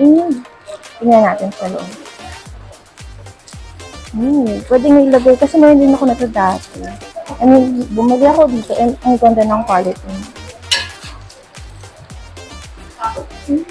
Mm. Tingnan natin sa loob. Hmm, pwede nga ilagay kasi meron din ako na ito dati. I mean, bumili ako dito and ang ganda ng quality. Hmm.